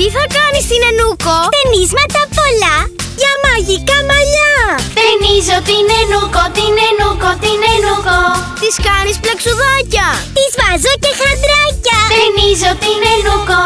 Τι θα κάνεις στην Ενούκο; Ταινίσματα πολλά Για μαγικά μαλλιά! Ταινίζω την Ενούκο, την Ενούκο, την Ενούκο Τις κάνεις πλεξουδάκια! Τις βάζω και χαντράκια Ταινίζω την Ενούκο